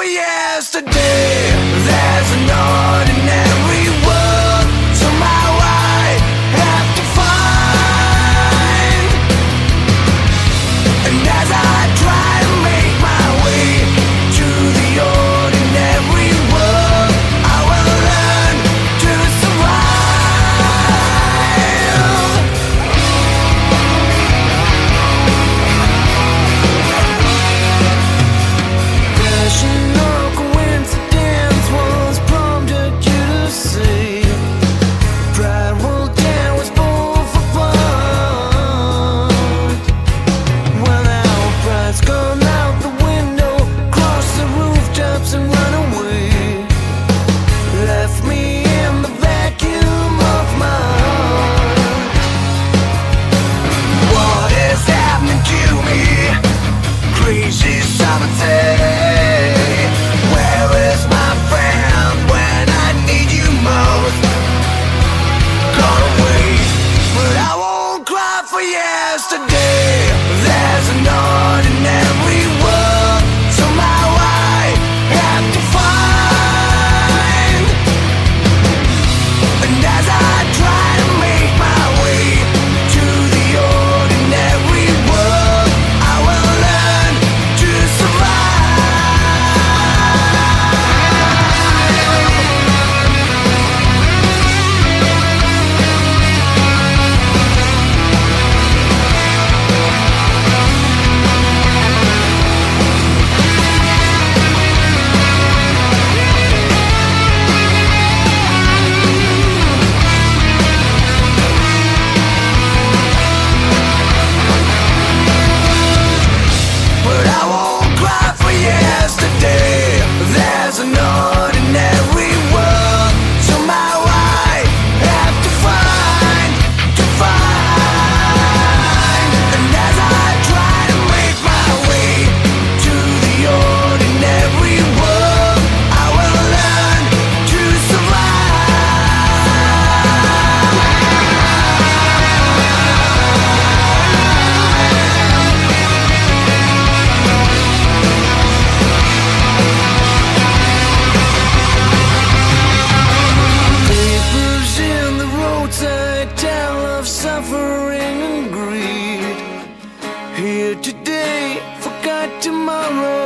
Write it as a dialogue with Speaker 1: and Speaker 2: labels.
Speaker 1: for yesterday. for yesterday. Here today, forgot tomorrow.